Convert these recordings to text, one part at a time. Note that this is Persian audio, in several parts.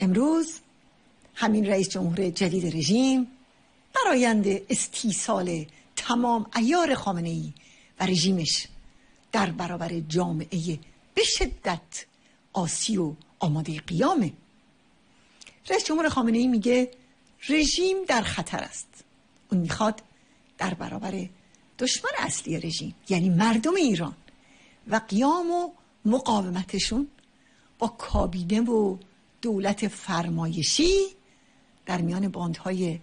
امروز همین رئیس جمهور جدید رژیم برایند استیصال تمام ایار خامنه ای و رژیمش در برابر جامعه به شدت آسی و آماده قیامه. رئیس جمهور خامنه ای میگه رژیم در خطر است. اون می‌خواد در برابر دشمن اصلی رژیم یعنی مردم ایران و قیام و مقاومتشون با کابینه و دولت فرمایشی در میان باندهای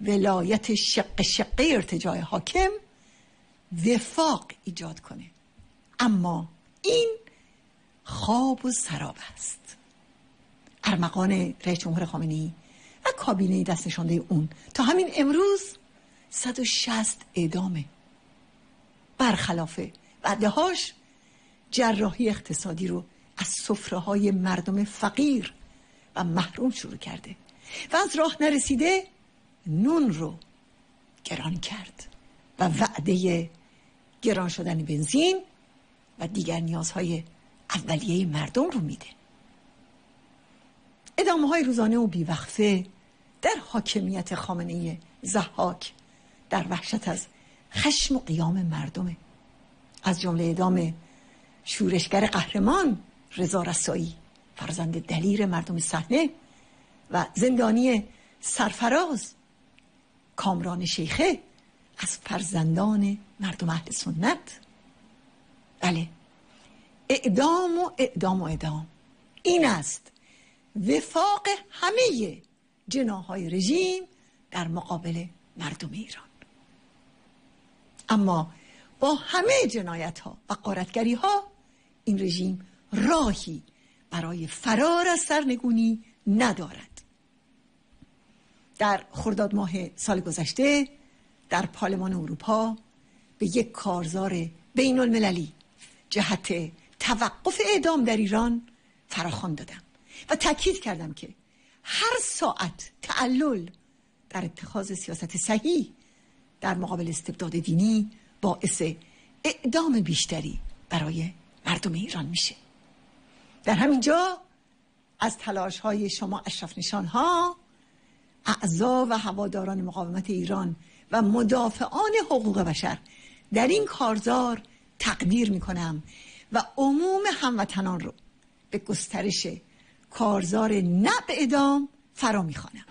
ولایت شق شقه ارتجاع حاکم وفاق ایجاد کنه. اما این خواب و سراب است. ارمغان رئیس جمهور خامنه‌ای و کابینه دست اون تا همین امروز 160 اعدامه برخلاف هاش جراحی اقتصادی رو از سفره های مردم فقیر و محروم شروع کرده و از راه نرسیده نون رو گران کرد و وعده گران شدن بنزین و دیگر نیازهای اولیه مردم رو میده. ادامه های روزانه و بیوقفه در حاکمیت خامنه زحاک در وحشت از خشم و قیام مردمه از جمله ادامه شورشگر قهرمان رضا رسایی. فرزند دلیر مردم صحنه و زندانی سرفراز کامران شیخه از فرزندان مردم اهل سنت. بله. اعدام و اعدام و اعدام. این است وفاق همه جناهای رژیم در مقابل مردم ایران. اما با همه جنایت ها و قارتگری ها این رژیم راهی برای فرار از سرنگونی ندارد. در خرداد ماه سال گذشته در پارلمان اروپا به یک کارزار بین المللی جهت توقف اعدام در ایران فراخوان دادم و تاکید کردم که هر ساعت تعلل در اتخاذ سیاست صحیح در مقابل استبداد دینی باعث اعدام بیشتری برای مردم ایران میشه. در همین جا از تلاش های شما اشرف نشان ها اعضا و هواداران مقاومت ایران و مدافعان حقوق بشر در این کارزار تقدیر می‌کنم و عموم هموطنان رو به گسترش کارزار نب ادام فرا می‌خوانم.